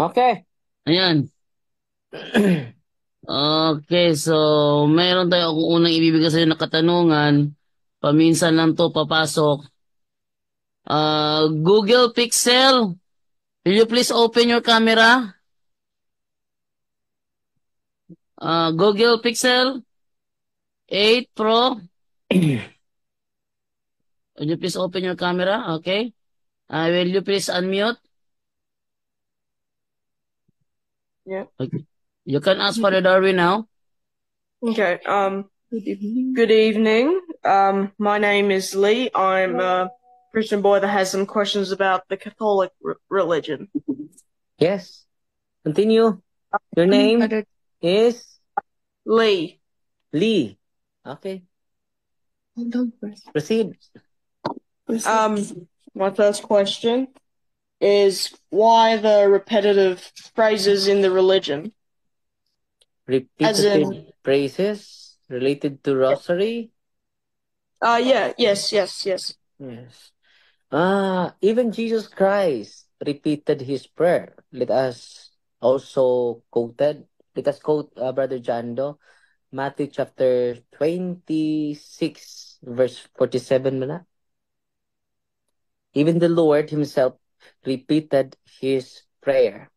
Okay. Ayan. Okay, so meron tayo akong unang ibibigay sa iyo na katanungan. Paminsan lang to papasok. Uh, Google Pixel, will you please open your camera? Uh, Google Pixel 8 Pro. will you please open your camera? Okay. Uh, will you please unmute? Yeah. Okay. You can ask Father Darwin now. Okay. Um. Good evening. Good evening. Um. My name is Lee. I'm a Christian boy that has some questions about the Catholic r- religion. Yes. Continue. Your name is Lee. Lee. Okay. Proceed. Um. My first question is why the repetitive phrases in the religion? Repetitive in- phrases related to rosary. Uh. Yeah. Yes. Yes. Yes. Yes. Ah, even Jesus Christ repeated his prayer. Let us also quoted. Let us quote uh, Brother Jando, Matthew chapter 26, verse 47 muna. Even the Lord himself repeated his prayer.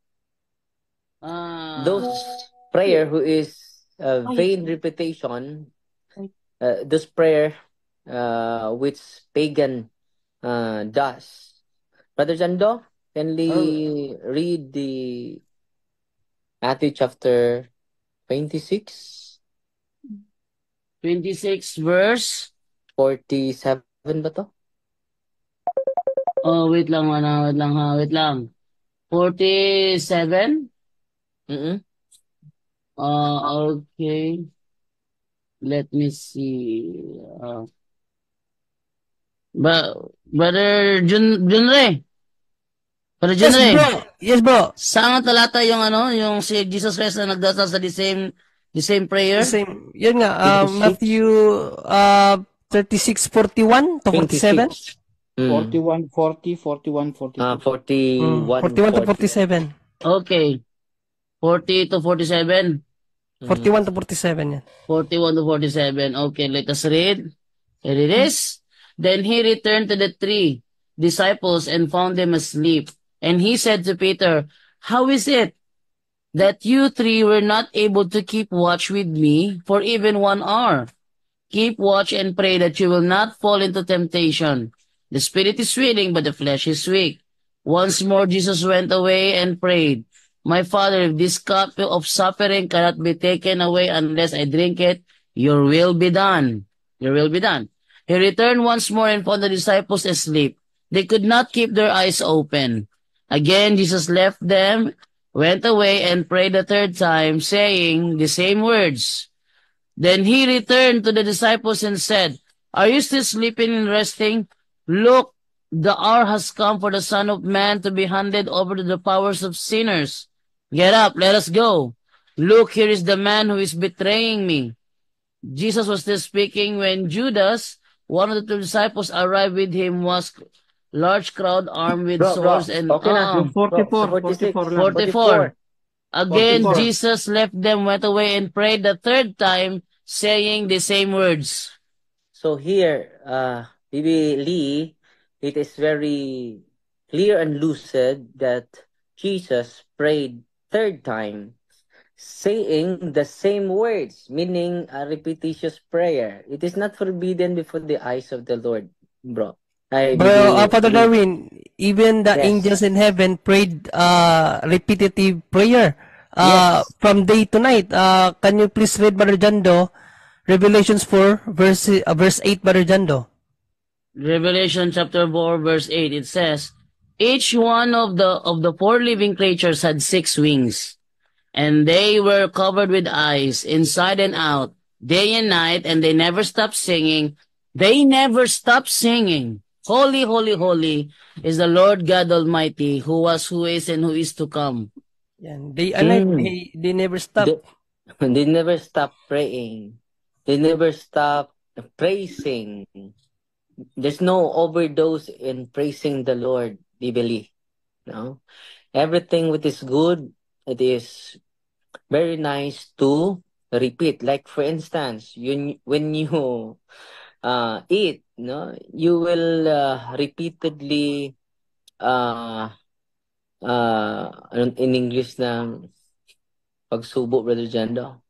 Uh, Those prayer who is uh, vain repetition, uh, this prayer uh, which pagan uh, does. Brother Jando, can we read the Matthew chapter 26, 26 verse. 47 ba to? Oh, wait lang, ano, wait lang ha, wait lang. 47? Mm-mm. Uh, okay. Let me see. Uh, ba, Brother Jun, Junre. Brother Yes, Junre. bro. Yes, bro. Saan talata yung ano, yung si Jesus Christ na nagdasal sa the same, the same prayer? The same. Yun nga, uh, 26. Matthew uh, 36:41 to 47. 26. Mm. 41, 40, 41, 42. Ah, Mm, 41. 41 to 47. Okay. 40 to 47. 41 to 47 yan. 41 to 47. Okay, let us read. Here it is. Then he returned to the three disciples and found them asleep. And he said to Peter, How is it that you three were not able to keep watch with me for even one hour? Keep watch and pray that you will not fall into temptation. The spirit is willing, but the flesh is weak. Once more Jesus went away and prayed, My Father, if this cup of suffering cannot be taken away unless I drink it, your will be done. Your will be done. He returned once more and found the disciples asleep. They could not keep their eyes open. Again, Jesus left them, went away, and prayed a third time, saying the same words. Then he returned to the disciples and said, Are you still sleeping and resting? Look, the hour has come for the Son of Man to be handed over to the powers of sinners. Get up, let us go. Look, here is the man who is betraying me. Jesus was still speaking when Judas, one of the two disciples, arrived with him was large crowd armed with Bro, bro, swords and okay na. Ah, 44, 44 44. Again, 44. Jesus left them, went away, and prayed the third time, saying the same words. So here, uh, Bibi Lee, it is very clear and lucid that Jesus prayed third time, saying the same words, meaning a repetitious prayer. It is not forbidden before the eyes of the Lord, bro. Ay, Bro, uh, Father. Darwin, even the Yes. angels in heaven prayed uh, repetitive prayer uh, Yes. from day to night. Uh, can you please read, Brother Jando, Revelations 4, verse, uh, verse 8, Brother Jando? Revelation chapter 4 verse 8 it says, Each one of the of the four living creatures had six wings, and they were covered with eyes inside and out, day and night, and they never stopped singing. They never stopped singing. Holy, holy, holy is the Lord God Almighty, who was, who is, and who is to come. And night, Mm. they, they never stop. They, they never stop praying. They never stop praising. There's no overdose in praising the Lord, Bibili. No? everything which is good, it is very nice to repeat. Like for instance, you when you uh, eat, no, you will uh, repeatedly uh, uh, in English na pagsubo, Brother Jando.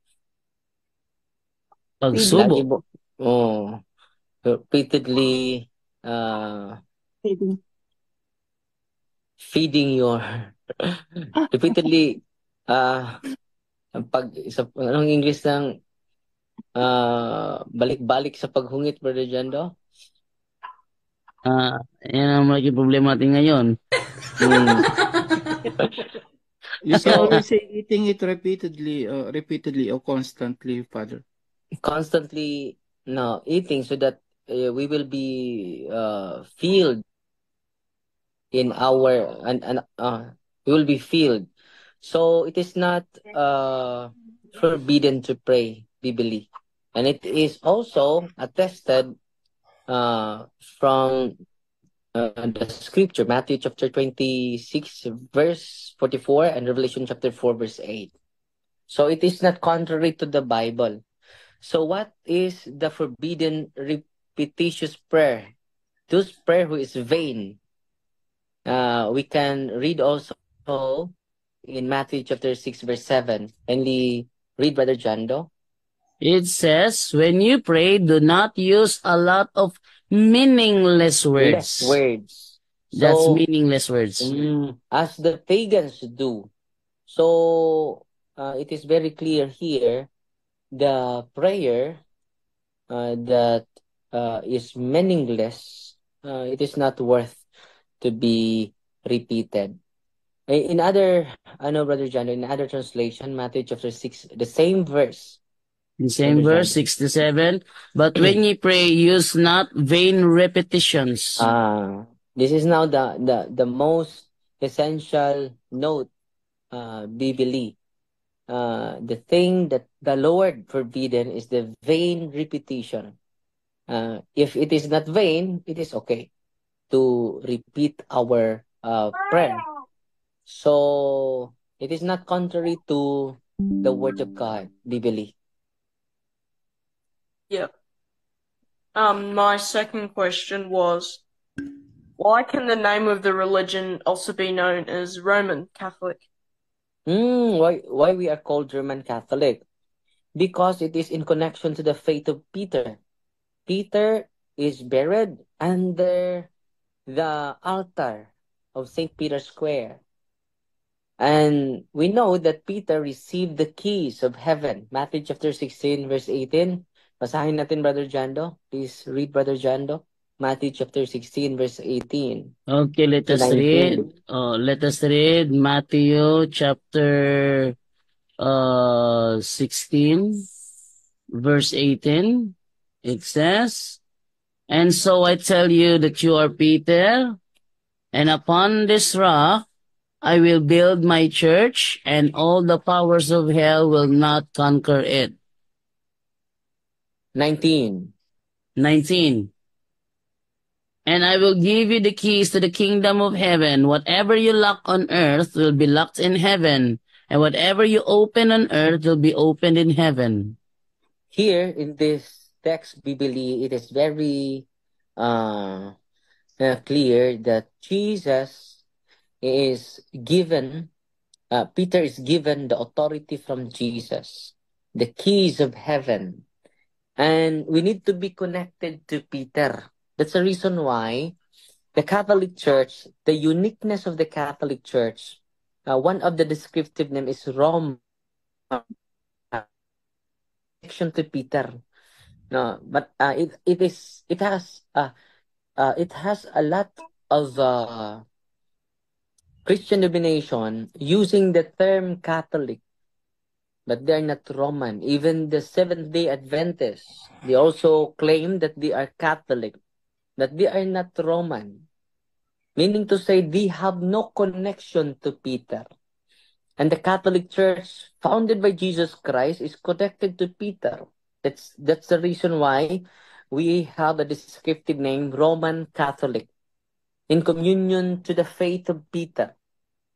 Pagsubo. Oh, repeatedly uh, Feeding. feeding your repeatedly uh, pag sa anong English ng uh, balik-balik sa paghungit brother Jando Ah, yan ang magiging problema natin ngayon. mm. You can So- always say eating it repeatedly, uh, repeatedly or constantly, Father. constantly no eating so that uh, we will be uh, filled in our and, and uh, we will be filled. So it is not uh, forbidden to pray biblically and it is also attested uh, from uh, the scripture Matthew chapter 26 verse 44 and Revelation chapter 4 verse 8 so it is not contrary to the Bible. So what is the forbidden repetitious prayer? Those prayer who is vain. Uh, we can read also in Matthew chapter 6 verse 7. Kindly read Brother Jando. It says, when you pray, do not use a lot of meaningless words. Less words. That's So, meaningless words. mm, as the pagans do. So uh, it is very clear here the prayer uh, that uh, is meaningless, uh, it is not worth to be repeated. In other, I know, Brother John, in other translation, Matthew chapter 6, the same verse. The same Brother verse, 67. But when ye pray, use not vain repetitions. Uh, this is now the, the, the most essential note, uh, biblically. Uh, the thing that the Lord forbidden is the vain repetition. Uh, if it is not vain, it is okay to repeat our uh, prayer. So it is not contrary to the word of God, biblically. Um, my second question was, why can the name of the religion also be known as Roman Catholic? Hmm, why why we are called German Catholic? Because it is in connection to the faith of Peter. Peter is buried under the altar of St. Peter's Square. And we know that Peter received the keys of heaven. Matthew chapter 16 verse 18. Basahin natin Brother Jando. Please read Brother Jando. Matthew chapter 16 verse 18. Okay, let us 19. read. Oh, let us read Matthew chapter uh 16 verse 18. It says, And so I tell you that you are Peter, and upon this rock I will build my church, and all the powers of hell will not conquer it. 19. 19. And I will give you the keys to the kingdom of heaven. Whatever you lock on earth will be locked in heaven, and whatever you open on earth will be opened in heaven. here in this text biblically it is very uh, uh, clear that jesus is given uh, peter is given the authority from jesus the keys of heaven. And we need to be connected to peter. That's the reason why the catholic church the uniqueness of the catholic church uh, one of the descriptive name is rome connection to Peter. No, but uh, it it is it has uh, uh it has a lot of uh Christian denomination using the term Catholic, but they are not Roman. Even the Seventh Day Adventists, they also claim that they are Catholic, that they are not Roman, meaning to say they have no connection to Peter. And the Catholic Church, founded by Jesus Christ, is connected to Peter. That's that's the reason why we have a descriptive name, Roman Catholic, in communion to the faith of Peter.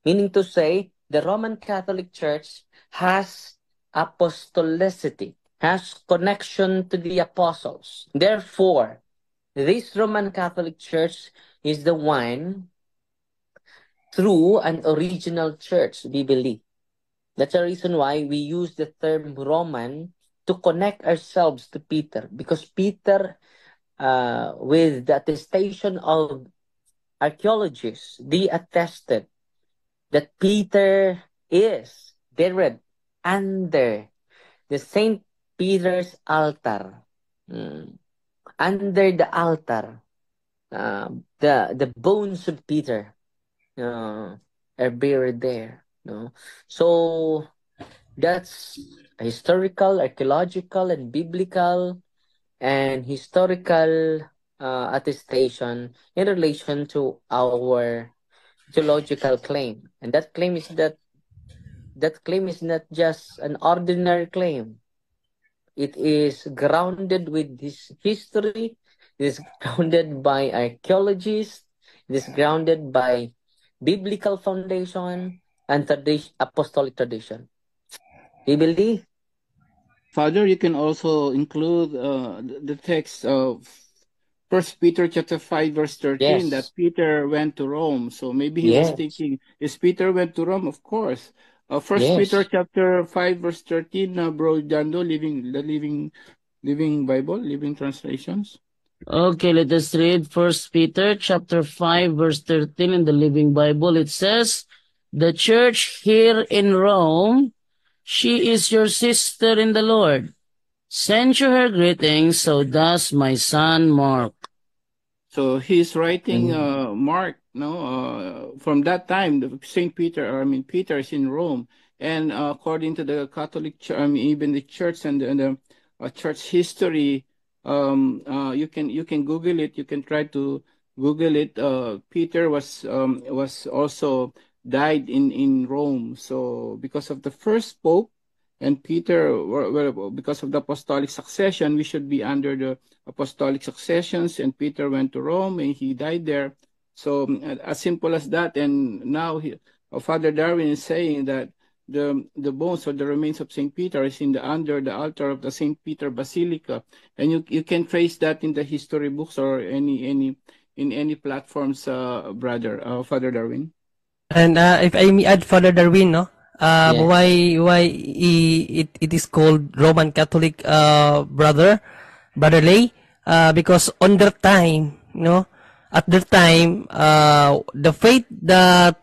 Meaning to say, the Roman Catholic Church has apostolicity, has connection to the apostles. Therefore, this Roman Catholic Church is the one through an original church, we believe. That's the reason why we use the term Roman to connect ourselves to Peter, because Peter, uh, with the attestation of archaeologists, they attested that Peter is buried under the Saint Peter's altar. Mm. Under the altar, uh, the the bones of Peter uh, are buried there. No, so that's historical, archaeological, and biblical, and historical uh, attestation in relation to our theological claim. And that claim is that that claim is not just an ordinary claim. It is grounded with this history. It is grounded by archaeologists. It is grounded by biblical foundation and tradition, apostolic tradition. We. Father, you can also include uh, the text of First Peter chapter five verse thirteen Yes. that Peter went to Rome. So maybe he was thinking, is Peter went to Rome? Of course. Uh, First Yes. Peter chapter five verse thirteen, uh, bro Jando, living the living living Bible, living translations. Okay, let us read First Peter chapter 5 verse 13 in the Living Bible. It says, The church here in Rome, she is your sister in the Lord. Send you her greetings, so does my son Mark. So he's writing Mhm. uh, Mark, no, uh, from that time, the Saint Peter, I mean Peter is in Rome, and uh, according to the Catholic Church, I mean even the church and the, and the uh, church history, um, uh, you can you can Google it. You can try to Google it. Uh, Peter was um, was also died in in Rome. So because of the first pope and Peter, were, because of the apostolic succession, we should be under the apostolic successions. And Peter went to Rome and he died there. So as simple as that. And now he, Father Darwin is saying that the the bones or the remains of Saint Peter is in the under the altar of the Saint Peter Basilica, and you you can trace that in the history books or any any in any platforms, uh, brother, uh, Father Darwin. And uh, if I may add, Father Darwin, no? Uh, Yes. why why i- it, it is called Roman Catholic uh, brother, brother lay? Uh, because on their time, no, at their time, uh, the faith that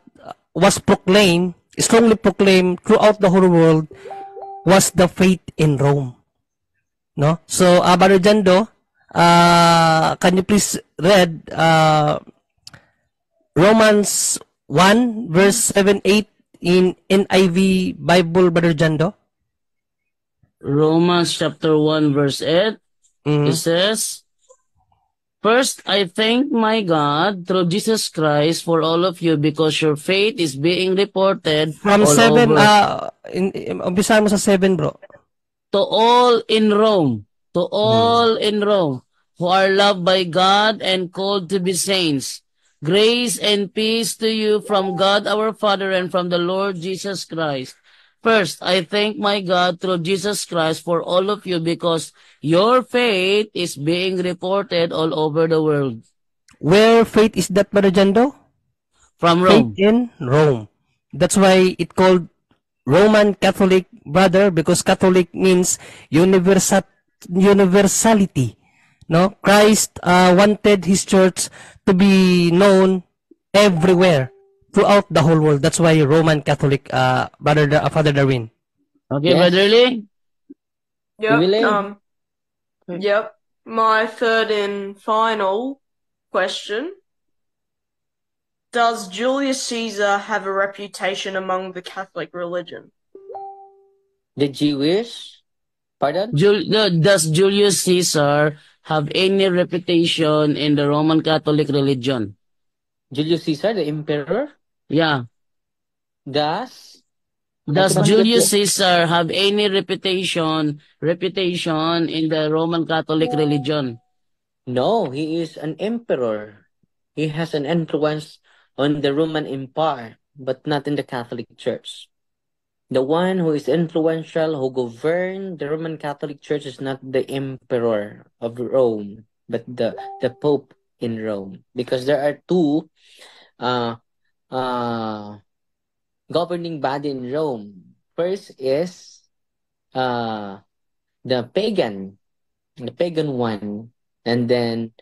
was proclaimed, strongly proclaimed throughout the whole world, was the faith in Rome. No? So, uh, Brother Jando, uh, can you please read uh, Romans 1 verse 7 8 in NIV Bible Brother Jando? Romans chapter 1 verse 8. Mhm. It says, First, I thank my God through Jesus Christ for all of you because your faith is being reported From all 7 over. uh in, umpisahan mo sa 7 bro. to all in Rome, to all in Rome who are loved by God and called to be saints. Grace and peace to you from God our Father and from the Lord Jesus Christ. First, I thank my God through Jesus Christ for all of you because your faith is being reported all over the world. Where faith is that Brother Jando? From Faith Rome. in Rome. That's why it called Roman Catholic brother because Catholic means universal universality. No, Christ uh, wanted his church to be known everywhere throughout the whole world. That's why Roman Catholic uh, brother uh, Father Darwin. Okay, Yes. Brother Lee? Yep. Really? Um. Yep. My third and final question: Does Julius Caesar have a reputation among the Catholic religion? The Jewish, pardon? Jul- no, does Julius Caesar have any reputation in the Roman Catholic religion? Julius Caesar, the emperor, Yeah. does Does Julius Caesar have any reputation reputation in the Roman Catholic religion? no, he is an emperor. He has an influence on the Roman Empire. but not in the Catholic Church. The one who is influential, who governed the Roman Catholic Church is not the emperor of Rome, but the, the Pope in Rome. Because there are two uh, uh, governing body in Rome. First is uh, the pagan, the pagan one, and then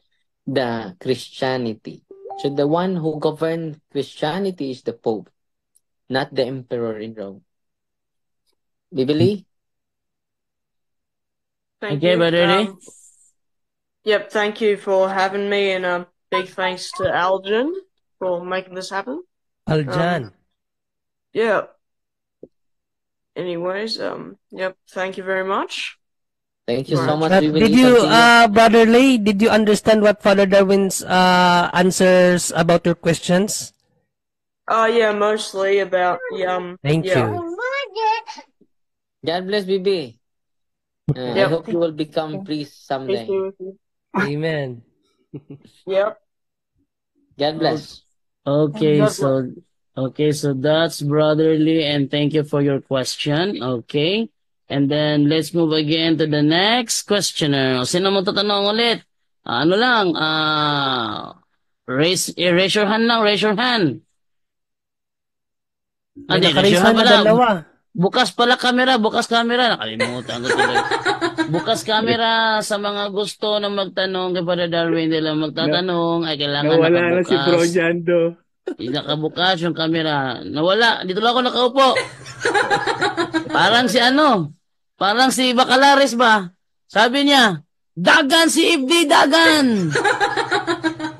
the Christianity. So the one who governed Christianity is the Pope, not the emperor in Rome. Bibili? Thank Okay, you. Brother Lee? Um, yep, thank you for having me, and um, big thanks to Algin for making this happen. Aljan. Yeah. Anyways, um, yep, thank you very much. Thank you so much. But did you, Continue. uh, Brother Lay, did you understand what Father Darwin's uh, answers about your questions? Uh, yeah, mostly about, yeah, um, Thank yeah. you. God bless, Bibi. Uh, I Yep. hope you will become priest someday. Amen. Yep. God bless. Okay, God so okay, so that's brotherly, and thank you for your question. Okay, and then let's move again to the next questioner. O, Sino mo tatanong ulit? Ano lang? Ah, raise eh, raise your hand lang. Raise your hand. Di, raise your hand dalawa. Bukas pala camera, bukas camera. Nakalimutan ko tuloy. bukas camera sa mga gusto na magtanong kay Father Darwin nila magtatanong ay kailangan Nawala na si nakabukas. Bro Jando. Nakabukas yung camera. Nawala. Dito lang ako nakaupo. parang si ano? Parang si Bacalares ba? Sabi niya, Dagan si Ibdi, Dagan!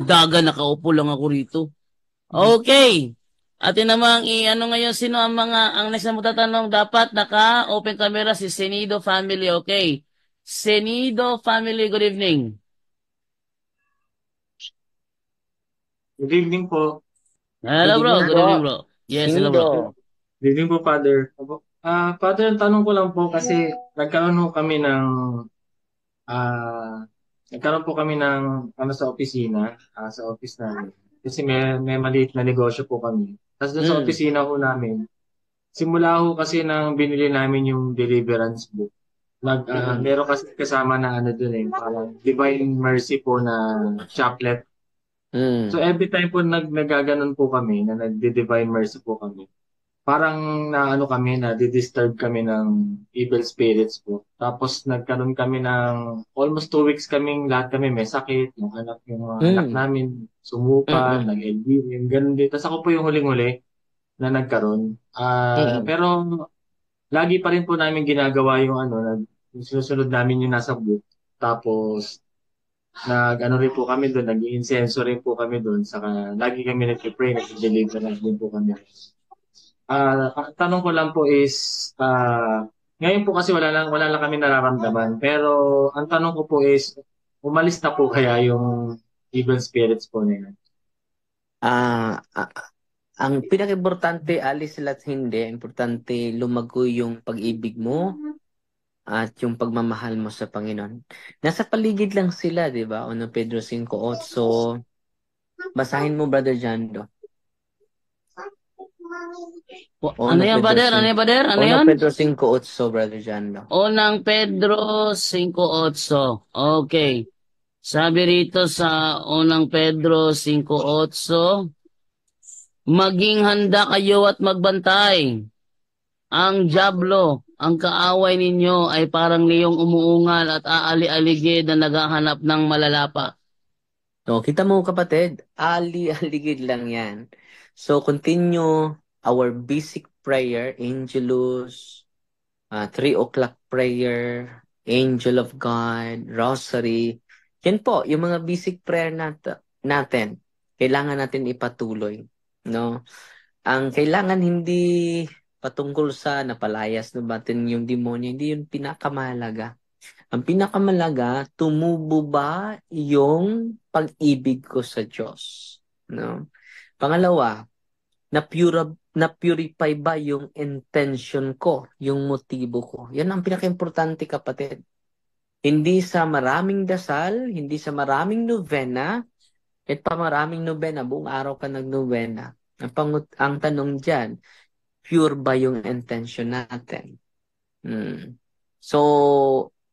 Dagan, nakaupo lang ako rito. Okay. Atin namang i-ano ngayon, sino ang mga, ang next na magtatanong, dapat naka-open camera si Senido family, okay. Senido family, good evening. Good evening po. Hello bro, good evening bro. Yes, hello bro. Good evening po, Father. Ah, Father, ang tanong ko lang po kasi nagkaroon po kami ng ah nagkaroon po kami ng ano sa opisina, ah, sa office namin. Kasi may, may maliit na negosyo po kami. Tapos doon sa Mm. opisina po namin, simula ho kasi nang binili namin yung deliverance book. Nag, ah, meron kasi kasama na ano doon eh, parang Divine Mercy po na chaplet Mm. So every time po nag nagaganon po kami, na nagdi-divine mercy po kami, parang na ano kami, na disturb kami ng evil spirits po. Tapos nagkaroon kami ng almost two weeks kaming lahat kami may sakit, yung anak, yung mga Mm. anak namin sumuka, Mm-mm. nag-LBM, ganun din. Tapos ako po yung huling-huli na nagkaroon. Ah, Mm-mm. pero lagi pa rin po namin ginagawa yung ano, nag, sinusunod namin yung nasa book. Tapos nag ano rin po kami doon, nag-incenso rin po kami doon, saka lagi kami nag-pray, nag-deliver na din po kami. Ang tanong ko lang po is, ah, ngayon po kasi wala lang, wala lang kami nararamdaman, pero ang tanong ko po is, umalis na po kaya yung evil spirits po na yun? Ah, ah, ang pinaka-importante, alis sila at hindi, importante lumago yung pag-ibig mo at yung pagmamahal mo sa Panginoon. Nasa paligid lang sila, di ba? Ano Pedro 5.8. Basahin mo, Brother Jando. Oh, ano no, yan? Sin- Ano yan, Bader? Ano Ano yan? Pedro 5.8, Brother Jando. Unang Pedro 5.8. Okay. Sabi rito sa Unang Pedro 5.8, Maging handa kayo at magbantay. Ang Diablo, ang kaaway ninyo ay parang liyong umuungal at aali-aligid na naghahanap ng malalapa. No, kita mo kapatid, ali-aligid lang yan. So, continue our basic prayer, Angelus, uh, 3 o'clock prayer, Angel of God, Rosary. Yan po, yung mga basic prayer nat- natin. Kailangan natin ipatuloy. No? Ang kailangan hindi patungkol sa napalayas na batin yung demonyo, hindi yun pinakamahalaga. Ang pinakamalaga, tumubo ba yung pag-ibig ko sa Diyos? No? Pangalawa, na-pura, na-purify ba yung intention ko, yung motibo ko? Yan ang pinaka-importante kapatid. Hindi sa maraming dasal, hindi sa maraming novena, at pa maraming novena, buong araw ka nag-novena. Ang, pangut ang tanong dyan, pure ba yung intention natin? Hmm. So,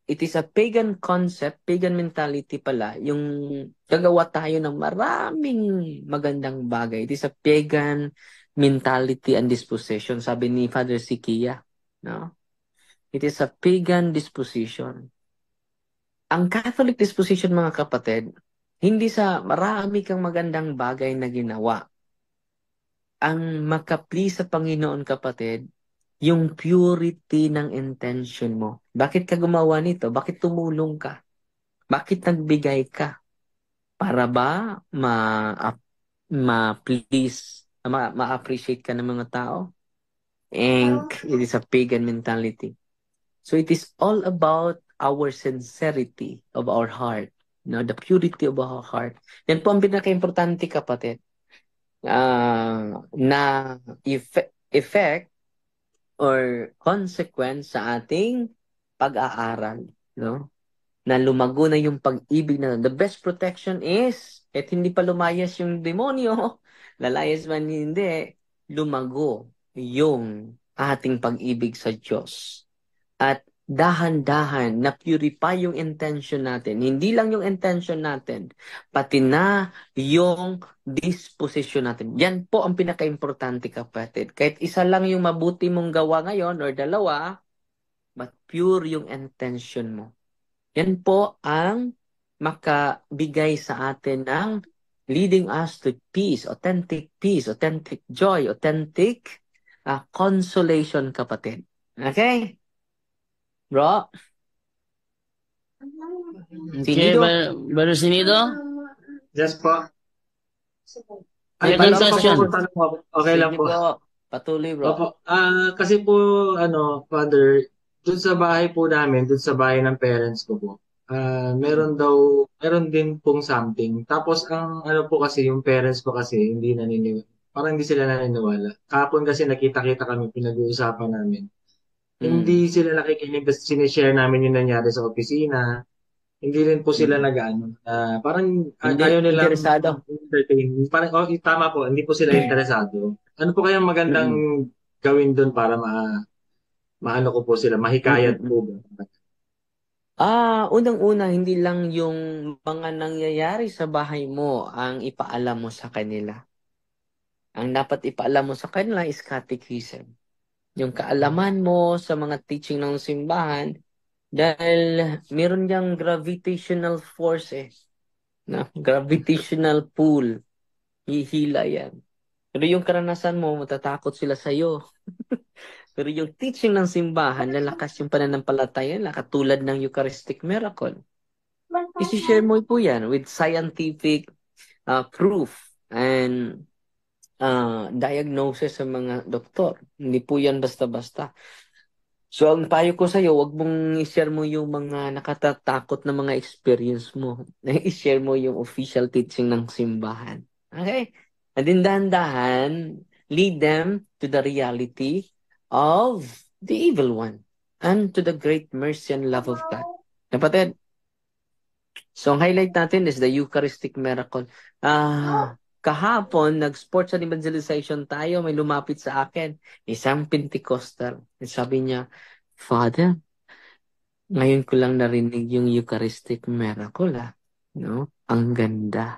it is a pagan concept, pagan mentality pala, yung gagawa tayo ng maraming magandang bagay. It is a pagan mentality and disposition, sabi ni Father Sikia. No? It is a pagan disposition. Ang Catholic disposition, mga kapatid, hindi sa marami kang magandang bagay na ginawa. Ang makapli sa Panginoon, kapatid, yung purity ng intention mo. Bakit ka gumawa nito? Bakit tumulong ka? Bakit nagbigay ka? Para ba ma ma-please, ma- ma-appreciate ka ng mga tao? And it is a pagan mentality. So it is all about our sincerity of our heart. No, the purity of our heart. Yan po ang pinaka-importante kapatid. Uh, na effect, effect or consequence sa ating pag-aaral, no? Na lumago na yung pag-ibig na the best protection is at hindi pa lumayas yung demonyo, lalayas man hindi, lumago yung ating pag-ibig sa Diyos. At dahan-dahan na purify yung intention natin. Hindi lang yung intention natin, pati na yung disposition natin. Yan po ang pinaka-importante kapatid. Kahit isa lang yung mabuti mong gawa ngayon or dalawa, but pure yung intention mo. Yan po ang makabigay sa atin ng leading us to peace, authentic peace, authentic joy, authentic uh, consolation kapatid. Okay? Bro? Okay, Sinido? Brother, Brother Sinido? Yes po. Ay, Ay, Second question. po, tanong po. Okay lang Sige po. Patuloy, bro. Opo. Ah, kasi po, ano, Father, dun sa bahay po namin, dun sa bahay ng parents ko po, ah, meron daw, meron din pong something. Tapos, ang ano po kasi, yung parents ko kasi, hindi naniniwala. Parang hindi sila naniniwala. Kahapon kasi nakita-kita kami, pinag-uusapan namin. Hindi Hmm. sila nakikinig kasi sinishare namin yung nangyari sa opisina. Hindi rin po sila nag-ano. ah, parang ah, Hindi ayaw nila interesado. entertain. Parang, oh, tama po, hindi po sila interesado. Ano po kayang magandang gawin doon para ma maano ko po sila, mahikayat po ba? Ah, unang-una, hindi lang yung mga nangyayari sa bahay mo ang ipaalam mo sa kanila. Ang dapat ipaalam mo sa kanila is catechism. Yung kaalaman mo sa mga teaching ng simbahan dahil meron diyang gravitational force eh. Na, gravitational pull. Hihila yan. Pero yung karanasan mo, matatakot sila sa'yo. Pero yung teaching ng simbahan, lalakas yung pananampalataya katulad ng Eucharistic miracle. Isi-share mo po yan with scientific uh, proof and uh, diagnosis sa mga doktor. Hindi po yan basta-basta. So, ang payo ko sa'yo, wag mong i-share mo yung mga nakatatakot na mga experience mo. I-share mo yung official teaching ng simbahan. Okay? And then dahan-dahan, lead them to the reality of the evil one and to the great mercy and love of God. Kapatid, so ang highlight natin is the Eucharistic miracle. Ah, kahapon, nag-sports and evangelization tayo, may lumapit sa akin, isang Pentecostal. Sabi niya, Father, ngayon ko lang narinig yung Eucharistic miracle, ah. No? Ang ganda.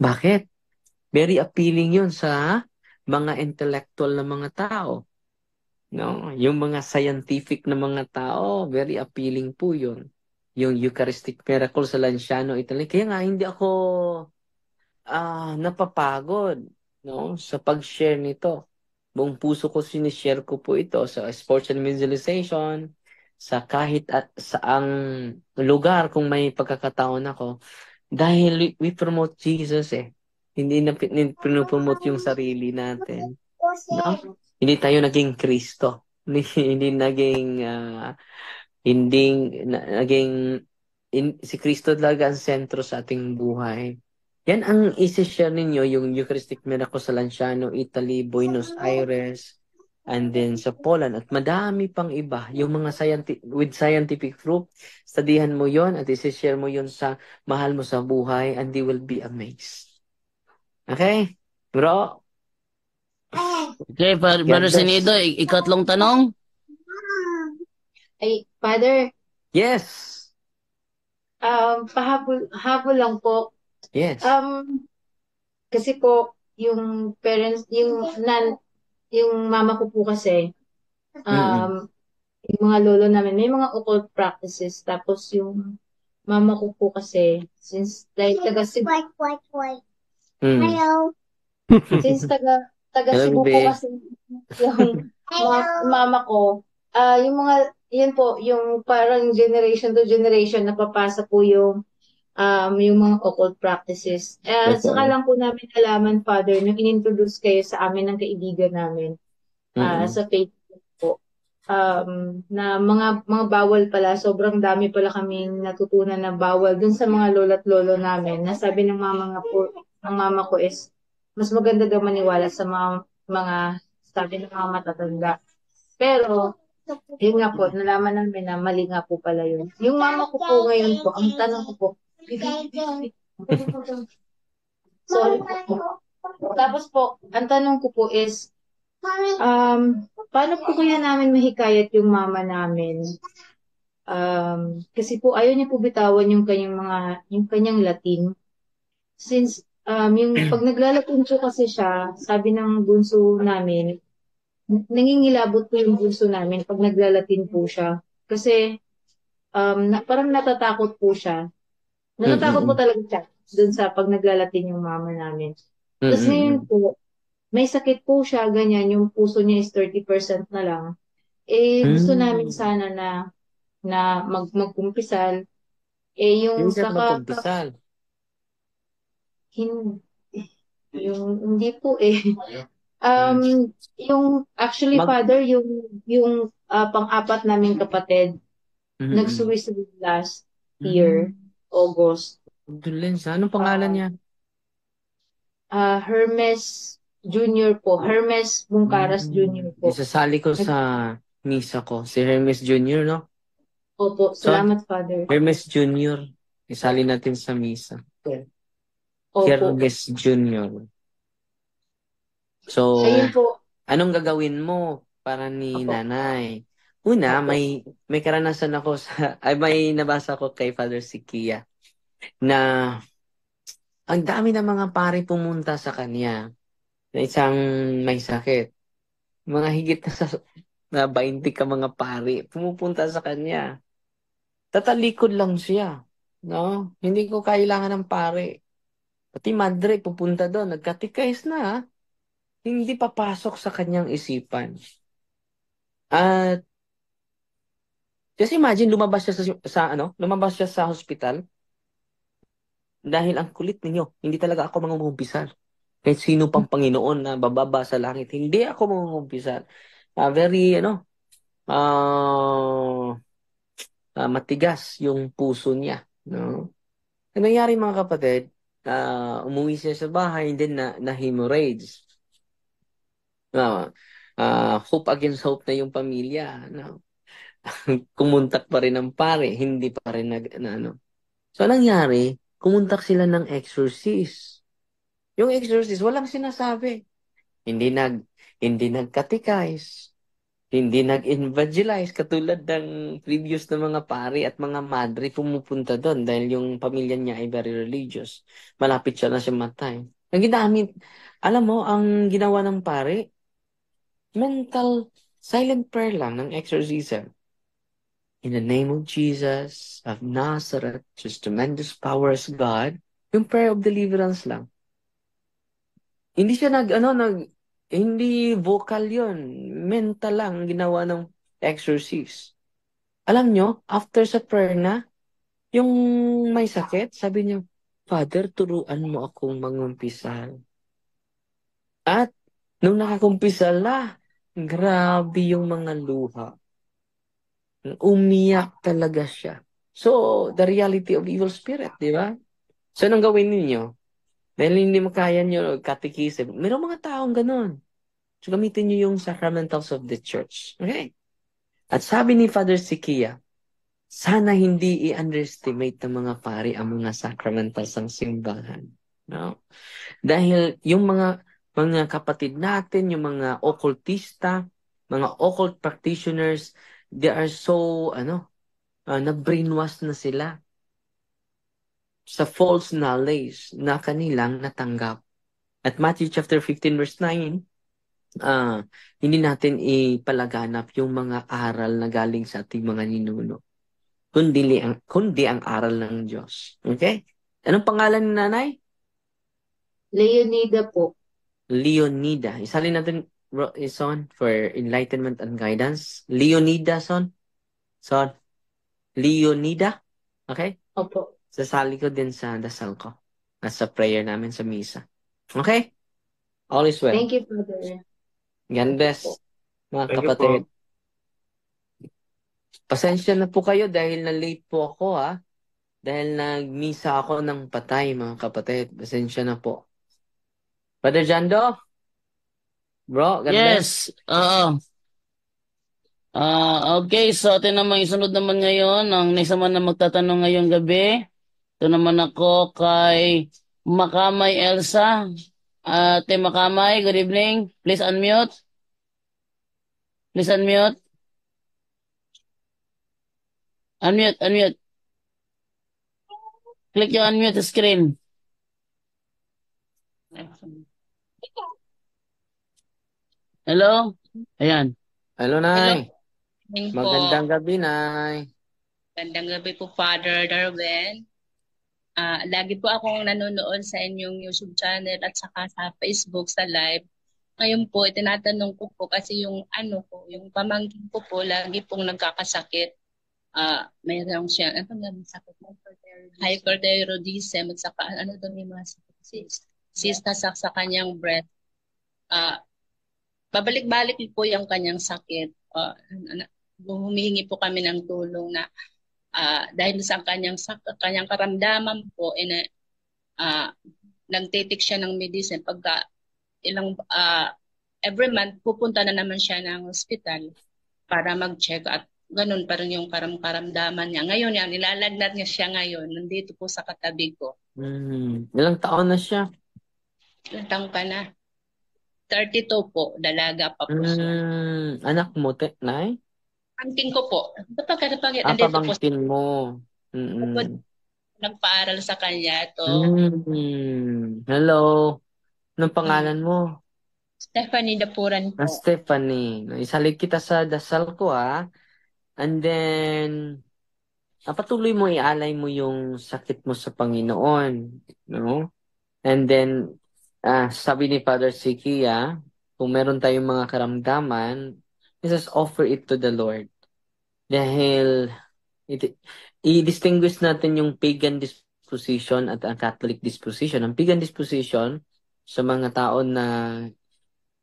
Bakit? Very appealing yun sa mga intellectual na mga tao. No? Yung mga scientific na mga tao, very appealing po yun. Yung Eucharistic miracle sa Lanciano, Italy. Kaya nga, hindi ako ah napapagod no sa pag-share nito. Buong puso ko sinishare ko po ito sa sports and evangelization, sa kahit at saang lugar kung may pagkakataon ako. Dahil we, we promote Jesus eh. Hindi na pinopromote yung sarili natin. No? Hindi tayo naging Kristo. Hindi, naging ah, hindi na, naging in, si Kristo talaga ang sentro sa ating buhay. Yan ang isi-share ninyo, yung Eucharistic Miracle sa Lanciano, Italy, Buenos Aires, and then sa Poland, at madami pang iba. Yung mga scientific, with scientific proof, studihan mo yon at isi-share mo yon sa mahal mo sa buhay, and they will be amazed. Okay? Bro, Okay, Brother God bless. Sinido, ik- ikatlong tanong. Ay, Father, Yes. um, pahabol, habol lang po. Yes. Um, kasi po, yung parents, yung nan, yung mama ko po kasi, um, yung mga lolo namin, may mga occult practices. Tapos yung mama ko po kasi, since dahil taga Cebu, Mm. since taga, taga Hello, Cebu po kasi yung ma- mama ko, ah yung mga, yun po, yung parang generation to generation, napapasa po yung um, yung mga occult practices. Eh, Opo. saka lang po namin nalaman, Father, nung in-introduce kayo sa amin ng kaibigan namin Mm-mm. sa Facebook po, um, na mga mga bawal pala, sobrang dami pala kaming natutunan na bawal dun sa mga lolo't lolo namin. Nasabi ng mama nga po, ng mama ko is, mas maganda daw maniwala sa mga, mga sabi ng mga matatanda. Pero, yun nga po, nalaman namin na mali nga po pala yun. Yung mama ko po ngayon po, ang tanong ko po, sorry po. Tapos po, ang tanong ko po is, um, paano po kaya namin mahikayat yung mama namin? Um, kasi po ayaw niya po bitawan yung kanyang mga, yung kanyang Latin. Since, um, yung pag naglalatin po kasi siya, sabi ng bunso namin, nangingilabot po yung bunso namin pag naglalatin po siya. Kasi, um, na, parang natatakot po siya. Natatakot po talaga siya dun sa pag naglalatin yung mama namin. Tapos Mm-mm. ngayon po, may sakit po siya, ganyan, yung puso niya is 30% na lang. Eh, gusto Mm. namin sana na na mag magkumpisal. Eh, yung ka saka, magkumpisal. hindi, yung, hindi po eh. Um, yung, actually, Mag- father, yung, yung ah, pang-apat naming kapatid, Mm-mm. nag-suicide last year, August. Abdulens, anong pangalan niya? Ah, Hermes Junior po. Hermes Bungkaras Mm. Junior po. Isasali ko sa misa ko. Si Hermes Jr., no? Opo, salamat, Father. Hermes Jr. Isali natin sa misa. Opo. Hermes Jr. So, Ayun po. anong gagawin mo para ni Opo. nanay? Una, Opo. may may karanasan ako sa ay may nabasa ko kay Father Sikia na ang dami ng mga pare pumunta sa kanya na isang may sakit. Mga higit na sa na 20 ka mga pare pumupunta sa kanya. Tatalikod lang siya. No? Hindi ko kailangan ng pare. Pati madre pupunta doon. Nagkatikais na. ah. Hindi papasok sa kanyang isipan. At just imagine lumabas siya sa, sa ano, lumabas siya sa hospital dahil ang kulit ninyo, hindi talaga ako mangungumpisal. Kahit sino pang Panginoon na bababa sa langit, hindi ako mangungumpisal. Ah, very, ano, ah, ah, matigas yung puso niya. No? Ang nangyari mga kapatid, ah, umuwi siya sa bahay, then na, na hemorrhage. Ah, ah, hope against hope na yung pamilya. No? Kumuntak pa rin ang pare, hindi pa rin nag, na, ano. So, anong nangyari? Kumuntak sila ng exorcist. Yung exorcist, walang sinasabi. Hindi nag, hindi nagkatikais. Hindi nag-evangelize katulad ng previous na mga pari at mga madre pumupunta doon dahil yung pamilya niya ay very religious. Malapit siya na siya matay. Ang ginamit, alam mo, ang ginawa ng pare, mental silent prayer lang ng exorcism. In the name of Jesus of Nazareth, just tremendous powers God, yung prayer of deliverance lang. Hindi siya nag, ano, nag, hindi vocal yon Mental lang ang ginawa ng exorcist. Alam nyo, after sa prayer na, yung may sakit, sabi niya, Father, turuan mo akong mangumpisal. At, nung nakakumpisal na, grabe yung mga luha. Umiyak talaga siya. So, the reality of evil spirit, di ba? So, anong gawin ninyo? Dahil hindi mo kaya nyo katikisim. Mayroong mga taong ganun. So, gamitin nyo yung sacramentals of the church. Okay? At sabi ni Father Sikia, sana hindi i-underestimate ng mga pari ang mga sacramentals ng simbahan. No? Dahil yung mga mga kapatid natin, yung mga occultista, mga occult practitioners, they are so, ano, uh, na-brainwash na sila sa false knowledge na kanilang natanggap. At Matthew chapter 15 verse 9, uh, hindi natin ipalaganap yung mga aral na galing sa ating mga ninuno. Kundi ang, kundi ang aral ng Diyos. Okay? Anong pangalan ni nanay? Leonida po. Leonida. Isalin natin, son, for enlightenment and guidance. Leonida, son. Son. Leonida. Okay? Opo. Sasali ko din sa dasal ko. At sa prayer namin sa misa. Okay? All is well. Thank you, Father. God bless, mga Thank you kapatid. Pasensya na po kayo dahil na late po ako ha. Dahil nagmisa ako ng patay mga kapatid. Pasensya na po. Brother Jando? Bro, bless. Yes. Oo. Ah, okay, so atin naman isunod naman ngayon ang isa man na magtatanong ngayong gabi. Ito naman ako kay Makamay Elsa. Ate Makamay, good evening. Please unmute. Please unmute. Unmute, unmute. Click yung unmute screen. Hello? Ayan. Hello, Nay. Po. Magandang gabi, Nay. Magandang gabi po, Father Darwin. Ah, lagi po akong nanonood sa inyong YouTube channel at saka sa Facebook sa live. Ngayon po, itinatanong ko po kasi yung ano ko, yung pamangkin ko po, lagi pong nagkakasakit. Ah, mayroon siya, ano nga ang sakit mo? Hyperthyroidism at saka ano doon yung mga sakit? Cyst. Cyst na sa, sa kanyang breath. Ah, babalik-balik po yung kanyang sakit. Ano- humihingi po kami ng tulong na ah, dahil sa kanyang sak kanyang karamdaman po ina ah nagtitik siya ng medicine pagka ilang ah, every month pupunta na naman siya ng hospital para mag-check at ganun pa rin yung karam-karamdaman niya. Ngayon yan, nilalagnat niya siya ngayon. Nandito po sa katabi ko. Hmm. Ilang taon na siya? Ilang taon ka na? 32 po. Dalaga pa po siya. Hmm. Anak mo, te, Nay? Pangkin ko po. Kapag kapag Ah, nandito po pamangkin mo. Mm-mm. nagpaaral sa kanya to. Hmm. Hello. Anong pangalan mo? Stephanie Dapuran po. Ah, Stephanie. Isalig kita sa dasal ko, ha? And then, ah, patuloy mo ialay mo yung sakit mo sa Panginoon. No? And then, ah, sabi ni Father Sikia, kung meron tayong mga karamdaman, just offer it to the Lord. Dahil, it, i-distinguish natin yung pagan disposition at ang Catholic disposition. Ang pagan disposition sa mga tao na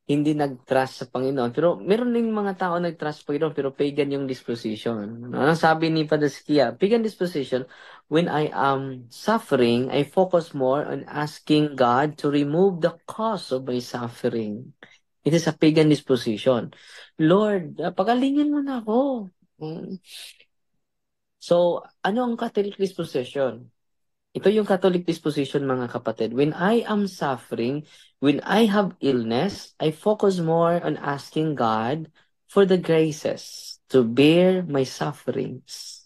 hindi nag-trust sa Panginoon. Pero meron ding mga tao nag-trust sa Panginoon pero pagan yung disposition. Ano sabi ni Father Skia? Pagan disposition, when I am suffering, I focus more on asking God to remove the cause of my suffering. It is a pagan disposition. Lord, pagalingin mo na ako. Mm. So, ano ang Catholic disposition? Ito yung Catholic disposition mga kapatid. When I am suffering, when I have illness, I focus more on asking God for the graces to bear my sufferings,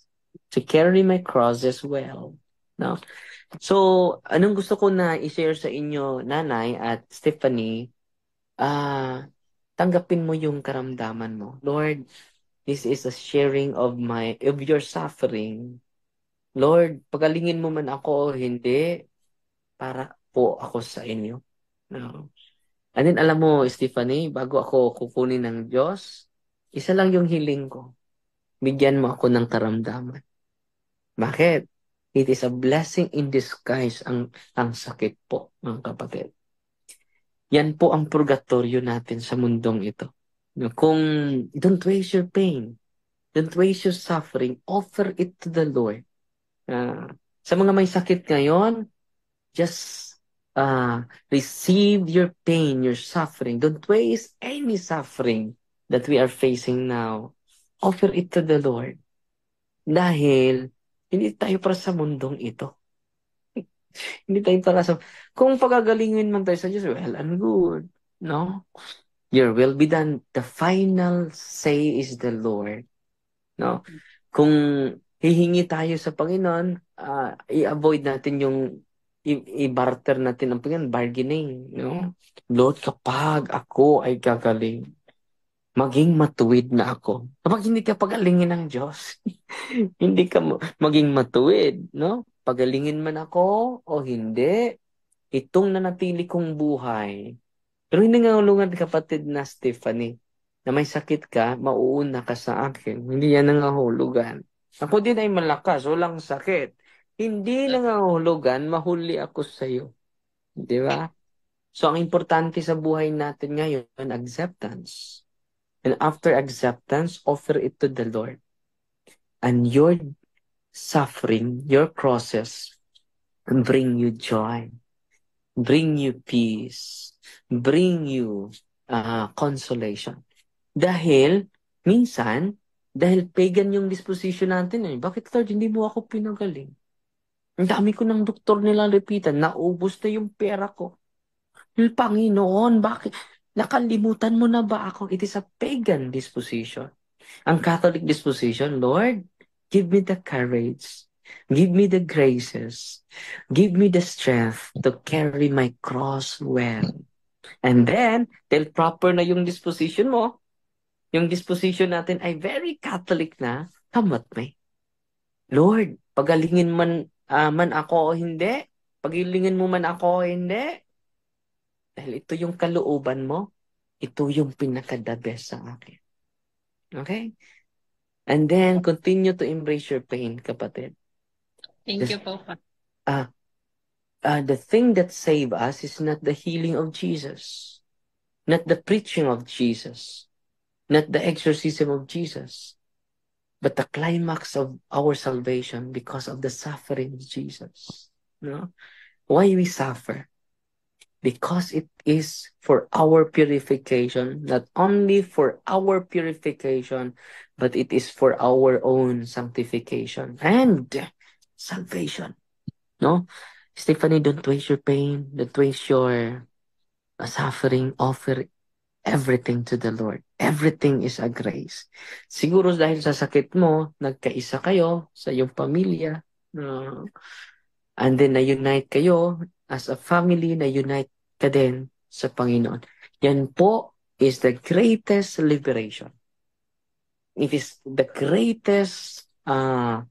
to carry my cross as well. No? So, anong gusto ko na i-share sa inyo, Nanay at Stephanie, ah tanggapin mo yung karamdaman mo. Lord, this is a sharing of my of your suffering. Lord, pagalingin mo man ako o hindi, para po ako sa inyo. No? And then, alam mo, Stephanie, bago ako kukunin ng Diyos, isa lang yung hiling ko. Bigyan mo ako ng karamdaman. Bakit? It is a blessing in disguise ang, ang sakit po, mga kapatid. Yan po ang purgatorio natin sa mundong ito. Kung don't waste your pain, don't waste your suffering, offer it to the Lord. Ah, sa mga may sakit ngayon, just uh, receive your pain, your suffering. Don't waste any suffering that we are facing now. Offer it to the Lord. Dahil, hindi tayo para sa mundong ito. Hindi tayo takasama. Kung pagagalingin man tayo sa Diyos, well and good. No? Your will be done. The final say is the Lord. No? Kung hihingi tayo sa Panginoon, uh, i-avoid natin yung i-barter natin ang Panginoon, bargaining. No? Lord, kapag ako ay gagaling, maging matuwid na ako. Kapag hindi ka pagalingin ng Diyos, hindi ka maging matuwid, no? Pagalingin man ako o hindi, itong nanatili kong buhay. Pero hindi nga ulungan kapatid na Stephanie, na may sakit ka, mauuna ka sa akin. Hindi yan nangahulugan. Ako din ay malakas, walang sakit. Hindi nangahulugan, mahuli ako sa iyo. Di ba? So, ang importante sa buhay natin ngayon, acceptance. And after acceptance, offer it to the Lord. And your suffering, your crosses, bring you joy, bring you peace, bring you uh, consolation. Dahil, minsan, dahil pagan yung disposition natin eh. Bakit Lord, hindi mo ako pinagaling? Ang dami ko ng doktor nila repitan, naubos na yung pera ko. Panginoon, bakit? Nakalimutan mo na ba ako? It is a pagan disposition. Ang Catholic disposition, Lord, give me the courage, give me the graces, give me the strength to carry my cross well. And then, dahil proper na yung disposition mo, yung disposition natin ay very Catholic na, kamat may. Lord, pagalingin man, uh, man ako o hindi, pagilingin mo man ako o hindi, dahil ito yung kalooban mo, ito yung pinaka-the best sa akin. Okay? And then, continue to embrace your pain, kapatid. Thank the, you po, uh, uh, the thing that save us is not the healing of Jesus, not the preaching of Jesus, not the exorcism of Jesus, but the climax of our salvation because of the suffering of Jesus. No? Why we suffer? Because it is for our purification, not only for our purification, but it is for our own sanctification and salvation. No? Stephanie, don't waste your pain, don't waste your suffering, offer everything to the Lord. Everything is a grace. Siguro dahil sa sakit mo, nagkaisa kayo sa iyong pamilya. Uh, and then na-unite kayo as a family na unite ka din sa Panginoon. Yan po is the greatest liberation. It is the greatest uh,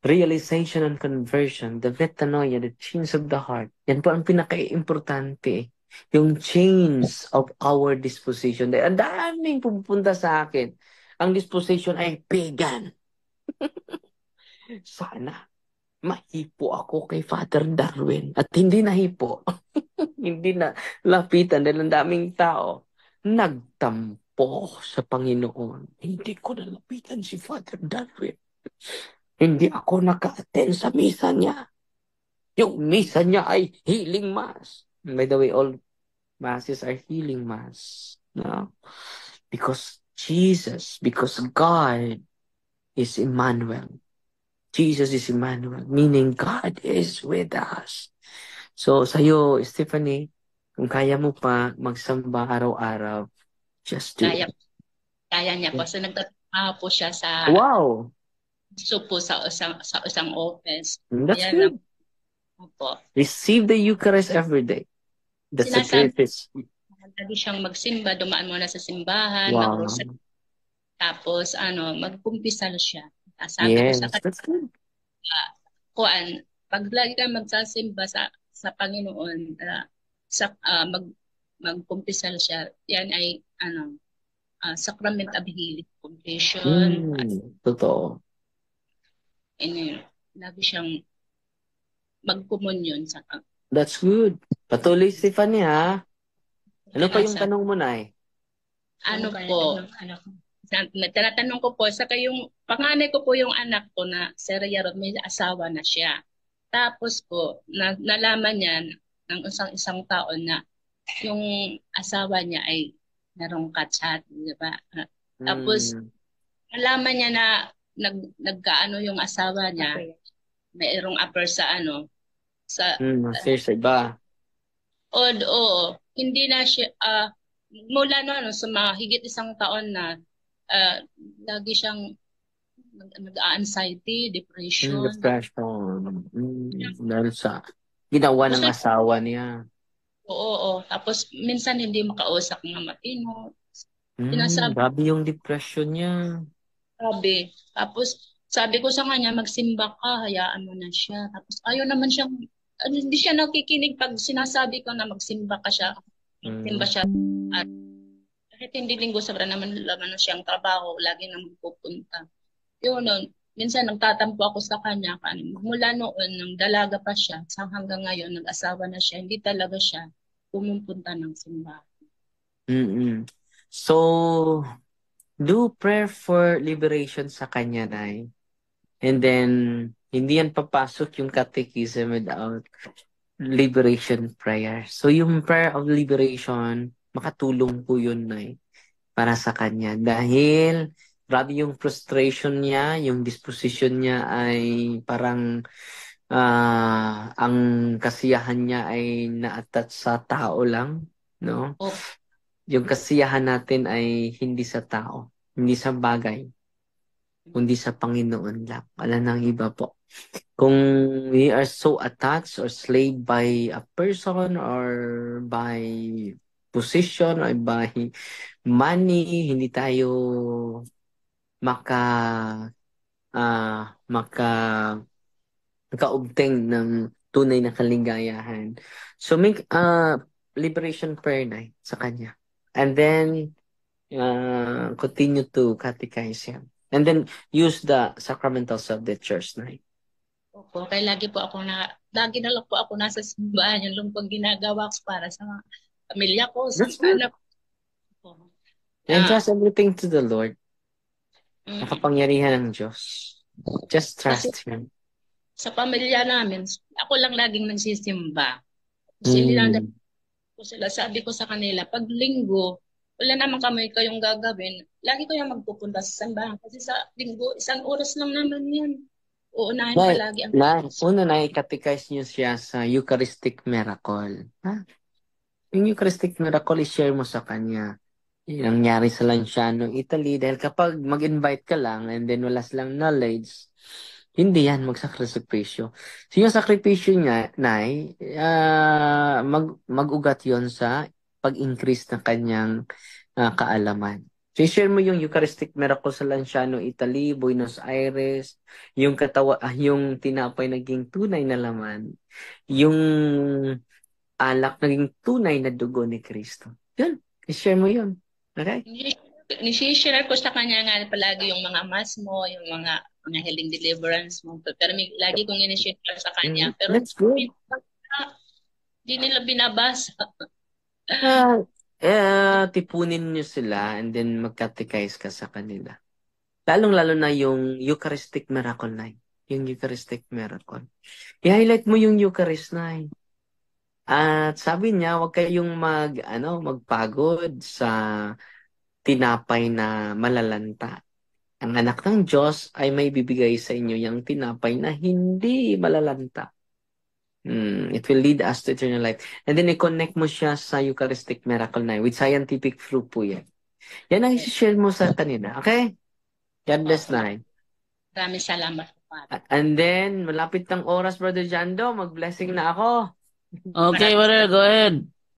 realization and conversion, the metanoia, the change of the heart. Yan po ang pinaka-importante. Yung change of our disposition. Ang daming pupunta sa akin. Ang disposition ay pagan. Sana mahipo ako kay Father Darwin at hindi nahipo. hindi na lapitan dahil ang daming tao. Nagtampo sa Panginoon. Hindi ko nalapitan si Father Darwin. Hindi ako naka-attend sa misa niya. Yung misa niya ay healing mass. By the way, all masses are healing mass. No? Because Jesus, because God is Emmanuel. Jesus is Emmanuel, meaning God is with us. So, sa'yo, Stephanie, kung kaya mo pa magsamba araw-araw, just do kaya, it. Kaya niya po. So, nagtatrabaho po siya sa... Wow! So po sa isang, sa isang office. Mm, that's Yan good. Po. Receive the Eucharist every day. That's Sinasabi, the greatest. Lagi siyang magsimba, dumaan muna sa simbahan, wow. mag tapos ano, magkumpisal siya. Sabi yes, ko sa that's good. Uh, kuan, pag lagi ka magsasimba sa sa Panginoon, uh, sa uh, mag magkumpisal siya, yan ay ano, uh, sacrament of healing, completion. Mm, totoo. And uh, lagi siyang magkomunyon sa That's good. Patuloy, Stephanie, ha? Ano pa yung tanong mo, Nay? Ano po? Ano, tinatanong ko po, sa kayong, panganay ko po yung anak ko na si Rayaro, may asawa na siya. Tapos po, na, nalaman niya ng isang isang taon na yung asawa niya ay merong katsat, di ba? Tapos, mm. nalaman niya na nag, nagkaano yung asawa niya, mayroong upper sa ano, sa Mm, master sa iba. o oo, hindi na siya ah mula no ano sa mga higit isang taon na ah, lagi siyang nag- nag-anxiety, Mm, depression. depression. Mm, dahil sa ginawa ng asawa niya. Oo, oo. Tapos minsan hindi makausap ng matino. Mm, Sinasabi- grabe yung depression niya. Sabi. Tapos sabi ko sa kanya, magsimba ka, hayaan mo na siya. Tapos ayaw naman siyang, ano, hindi siya nakikinig pag sinasabi ko na magsimba ka siya. Mm. Magsimba siya. At kahit hindi linggo, sobra naman laman na siyang trabaho, lagi na magpupunta. Yun, nun, minsan nagtatampo ako sa kanya. Kan- Mula noon, nung dalaga pa siya, sa hanggang ngayon, nag-asawa na siya, hindi talaga siya pumupunta ng simbahan. Mm-mm. So, do prayer for liberation sa kanya, Nay. And then, hindi yan papasok yung catechism without liberation prayer. So, yung prayer of liberation, makatulong po yun, Nay, para sa kanya. Dahil, grabe yung frustration niya, yung disposition niya ay parang ah ang kasiyahan niya ay na-attach sa tao lang, no? Oh. Yung kasiyahan natin ay hindi sa tao, hindi sa bagay, kundi sa Panginoon lang. Wala nang iba po. Kung we are so attached or slave by a person or by position or by money, hindi tayo maka ah maka makaobtain ng tunay na kaligayahan. So make uh, liberation prayer na sa kanya. And then uh, continue to catechize him. And then use the sacramentals of the church na. Opo, kaya lagi po ako na, lagi na lang po ako nasa simbahan. Yun lang ginagawa ko para sa mga pamilya ko, sa That's good. anak ko. And Ah. trust everything to the Lord. Mm. Nakapangyarihan ng Diyos. Just trust Him. Sa pamilya namin, ako lang laging nagsisimba. Sila Mm. ko sila, sabi ko sa kanila, pag linggo, wala naman kami kayong gagawin. Lagi ko yung magpupunta sa simbahan. Kasi sa linggo, isang oras lang naman yan. Uunahin Nay, palagi ang na, una na i-catechize niyo siya sa Eucharistic miracle. Ha? Yung Eucharistic miracle, i-share mo sa kanya. Yung nangyari sa Lanciano, Italy. Dahil kapag mag-invite ka lang and then wala silang knowledge, hindi yan magsakripisyo. So yung sakripisyo niya, Nay, ah, mag, mag-ugat yon sa pag-increase ng kanyang ah, kaalaman. So, share mo yung Eucharistic miracle sa Lanciano, Italy, Buenos Aires, yung katawa, ah, yung tinapay naging tunay na laman, yung alak naging tunay na dugo ni Kristo. Yun, i-share mo yun. Okay? Nisi-share ko sa kanya nga palagi yung mga mass mo, yung mga mga healing deliverance mo. Pero may, lagi kong in-share sa kanya. Mm, Pero that's good. hindi nila binabasa. Ah, eh, tipunin nyo sila and then mag-catechize ka sa kanila. Lalong-lalo na yung Eucharistic miracle na yung Eucharistic miracle. I-highlight mo yung Eucharist na At sabi niya, huwag kayong mag, ano, magpagod sa tinapay na malalanta. Ang anak ng Diyos ay may bibigay sa inyo yung tinapay na hindi malalanta. Mm, it will lead us to eternal life. And then i-connect mo siya sa Eucharistic Miracle na with scientific proof po yan. Yan ang i-share mo sa kanila. Okay? God bless na. Maraming salamat. And then, malapit ng oras, Brother Jando. Mag-blessing na ako. Okay, brother, go ahead.